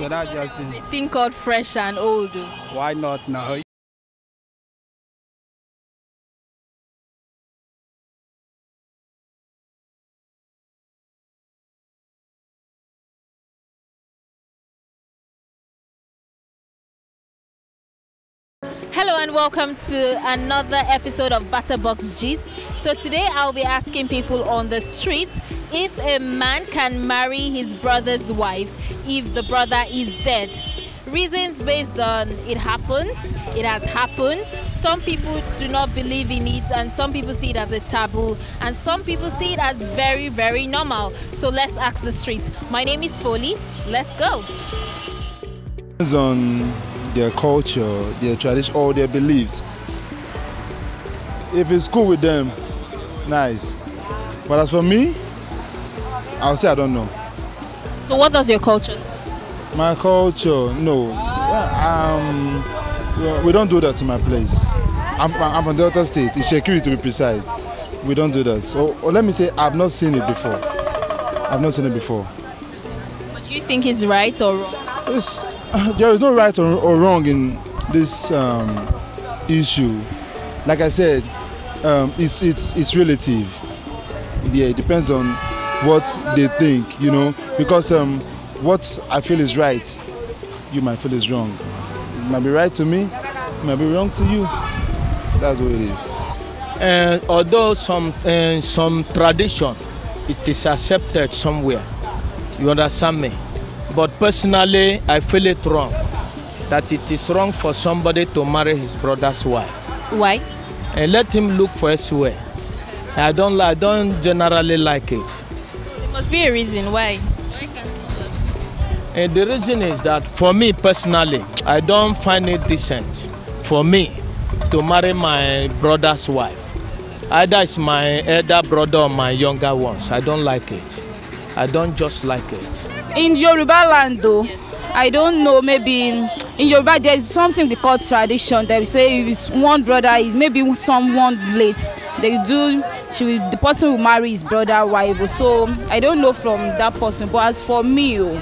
So that's just. Thing called fresh and old. Why not now? Hello and welcome to another episode of BattaBox Gist. So today I'll be asking people on the streets if a man can marry his brother's wife if the brother is dead. Reasons based on it happens, it has happened. Some people do not believe in it and some people see it as a taboo and some people see it as very very normal. So let's ask the streets. My name is Foley. Let's go. depends on their culture, their tradition, or their beliefs. If it's cool with them, nice. But as for me, I'll say I don't know. So what does your culture say? My culture, no. Um, we don't do that in my place. I'm, I'm from Delta State, in Shekiri to be precise. We don't do that. So, or let me say, I've not seen it before. I've not seen it before. But do you think it's right or wrong? It's, there is no right or, or wrong in this um, issue. Like I said, um, it's it's it's relative. Yeah, it depends on what they think, you know. Because um, what I feel is right, you might feel is wrong. It might be right to me, it might be wrong to you. That's what it is. And although some uh, some tradition, it is accepted somewhere. You understand me? But personally, I feel it wrong. That it is wrong for somebody to marry his brother's wife Why? and let him look for elsewhere. I don't. I don't generally like it. There must be a reason why. Why can't he just? And the reason is that for me personally, I don't find it decent for me to marry my brother's wife. Either it's my elder brother or my younger ones. I don't like it. I don't just like it. in yoruba land though i don't know maybe in yoruba there is something they call tradition. They say if one brother is maybe someone late. They do she will the person will marry his brother wife so i don't know from that person but as for me oh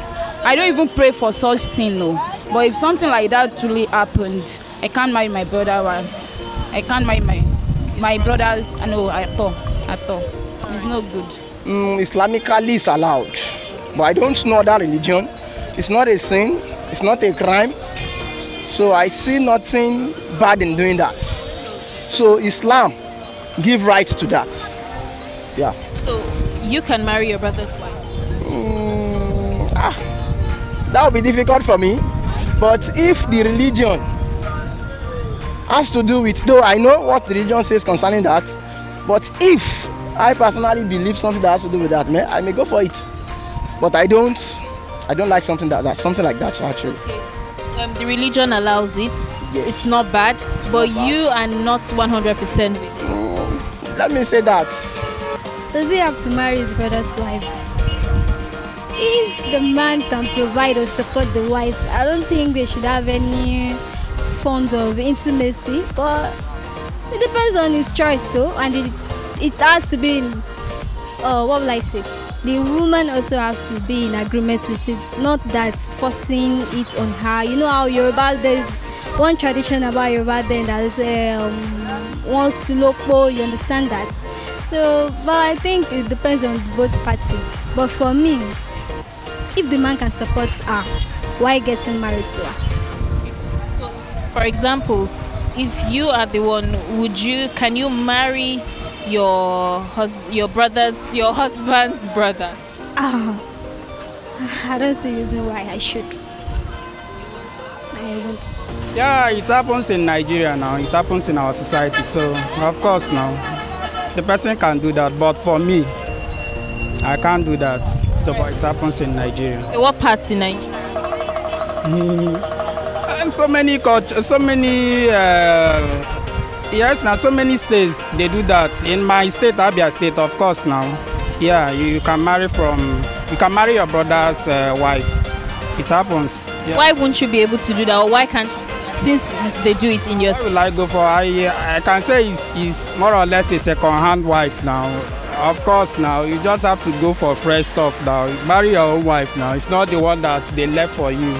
i don't even pray for such thing oh but if something like that truly happened i can't marry my brother once. I can't marry my my brothers i know at all at all. It's no good. Mm, Islamically it's allowed, but I don't know that religion. It's not a sin. It's not a crime. So I see nothing bad in doing that. So Islam give right to that. Yeah. So you can marry your brother's wife. Mm, ah, that would be difficult for me. But if the religion has to do with, though I know what the religion says concerning that, but if I personally believe something that has to do with that, man, I may go for it. But I don't, I don't like something that, that something like that actually. Um, the religion allows it. Yes. It's not bad, but you are not 100% with it. Mm, let me say that. Does he have to marry his brother's wife? If the man can provide or support the wife, I don't think they should have any forms of intimacy. But it depends on his choice, though, and it, it has to be in, uh, what will I say? The woman also has to be in agreement with it, not that forcing it on her. You know how Yoruba there's one tradition about Yoruba then that is um, one sulopo. You understand that? So, but I think it depends on both parties. But for me, if the man can support her, why getting married to her? So, for example, if you are the one, would you can you marry your hus- your brother's your husband's brother? Ah, I don't see reason why I should. I won't. Yeah, it happens in Nigeria now. It happens in our society. So, of course, now the person can do that. But for me, I can't do that. So, but it happens in Nigeria. Okay, what parts in Nigeria? And so many culture, so many. Uh, yes, now so many states they do that. In my state, Abia State, of course, now. Yeah, you, you can marry from. You can marry your brother's uh, wife. It happens. Yeah. Why won't you be able to do that, or why can't you? Since they do it in your Why will I go for? I I can say it's, it's more or less a second-hand wife now. Of course, now you just have to go for fresh stuff now. Marry your own wife now. It's not the one that they left for you.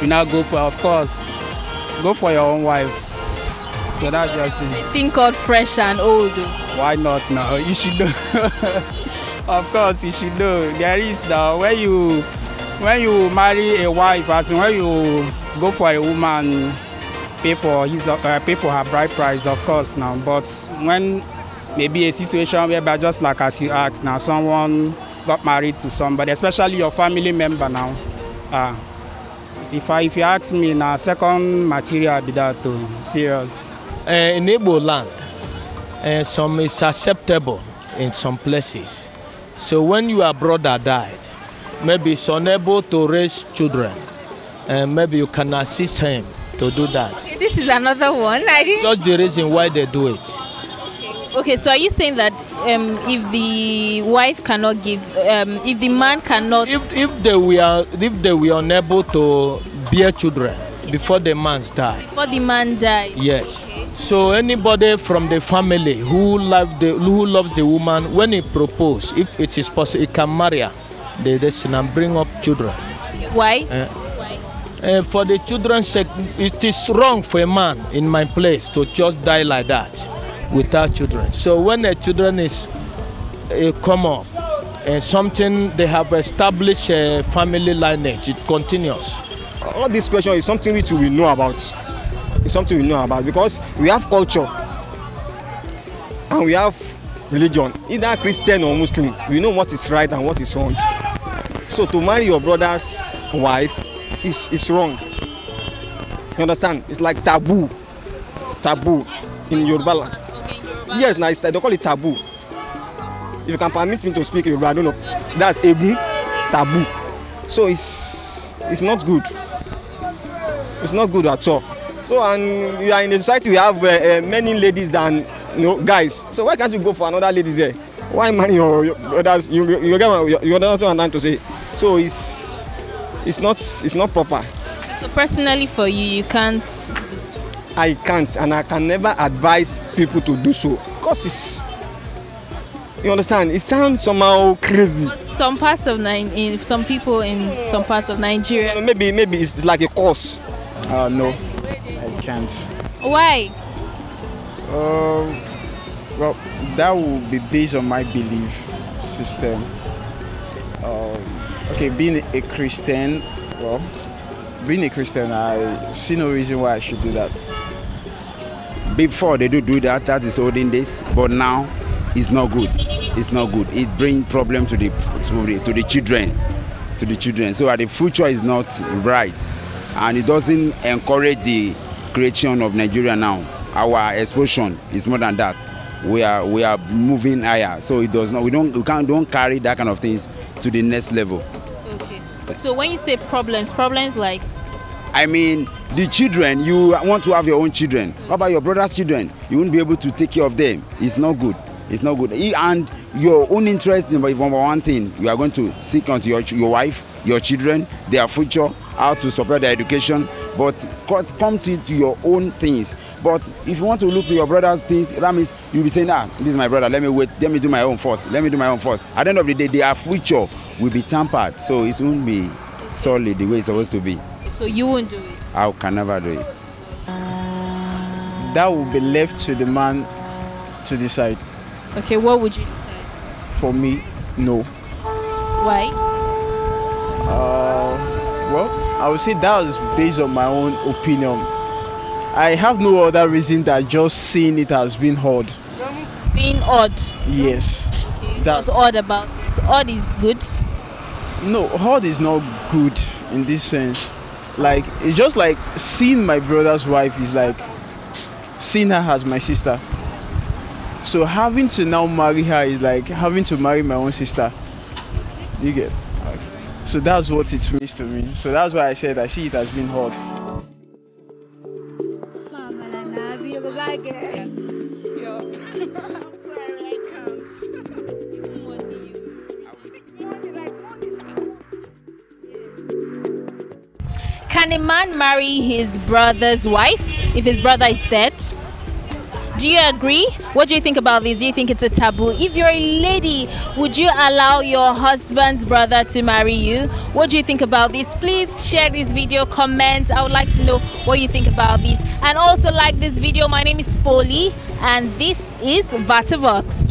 You now go for, of course, go for your own wife. So that's just it. A thing called fresh and old. Why not now? You should know. of course, you should know. There is now when you when you marry a wife, as when you go for a woman, pay for his uh, pay for her bride price, of course now. But when maybe a situation whereby just like as you asked now, someone got married to somebody, especially your family member now. Ah, if I if you ask me now, second material be that too. Serious. Uh, in Igbo land, uh, some is acceptable in some places. So when your brother died, maybe he's unable to raise children, and maybe you can assist him to do that. Okay, this is another one. I didn't. Just the reason why they do it. Okay, so are you saying that um, if the wife cannot give, um, if the man cannot, If if they were if they were unable to bear children before the man died, before the man dies? yes. Okay. So anybody from the family who love the who loves the woman, when he propose, if it is possible, he can marry her, They destiny and bring up children. Why? Uh, Why? Uh, for the children's sake, it is wrong for a man in my place to just die like that without children. So when a children is uh, come up and something they have established a family lineage, it continues. All this question is something which we know about. It's something we know about because we have culture and we have religion either christian or muslim. We know what is right and what is wrong. So to marry your brother's wife is is wrong. You understand? It's like taboo. Taboo in yoruba land. Yes na they call it taboo. If you can permit me to speak yoruba i don't know. That's egun taboo. So it's it's not good it's not good at all. So and we are in a society we have uh, uh, many ladies than you know guys. So why can't you go for another ladies there? Why marry your, your brothers you you get what you understand what i'm trying to say. So it's it's not it's not proper. So personally, for you, you can't do so. i can't and i can never advise people to do so. Because it's you understand? It sounds somehow crazy. Some parts of Ni- in some people in some parts of Nigeria. maybe maybe it's, it's like a course Uh, no, I can't. Why? Uh, well, that will be based on my belief system. Um, okay, being a Christian, well, being a Christian, I see no reason why I should do that. before they do do that that is olden days but now it's not good it's not good it bring problem to the to the to the children to the children so the future is not bright and it doesn't encourage the creation of nigeria now our explosion is more than that we are we are moving higher so it does not we don't we can't don't carry that kind of things to the next level Okay. So when you say problems, problems like I mean, the children, you want to have your own children. How about your brother's children? You won't be able to take care of them. It's not good. It's not good. And your own interest in number one thing, you are going to seek onto your, your wife, your children, their future, how to support their education. But come to, to your own things. But if you want to look to your brother's things, that means you'll be saying, ah, this is my brother. Let me wait. Let me do my own first. Let me do my own first. At the end of the day, their future will be tampered. So it won't be solid the way it's supposed to be. so you won't do it. I can never do it. That will be left to the man to decide. Okay, what would you decide? For me, no. Why? Uh, well, I would say that was based on my own opinion. I have no other reason than just seeing it as being odd. Being odd. Yes. Okay. That- What's odd about it? Odd is good. No, odd is not good in this sense. Like it's just like seeing my brother's wife is like seeing her as my sister. So having to now marry her is like having to marry my own sister. You get? So that's what it means to me. So that's why I said I see it as being hard. Can a man marry his brother's wife if his brother is dead? Do you agree? What do you think about this? Do you think it's a taboo? If you're a lady, would you allow your husband's brother to marry you? What do you think about this? Please share this video, comment. I would like to know what you think about this. And also like this video. My name is Foley and this is BattaBox.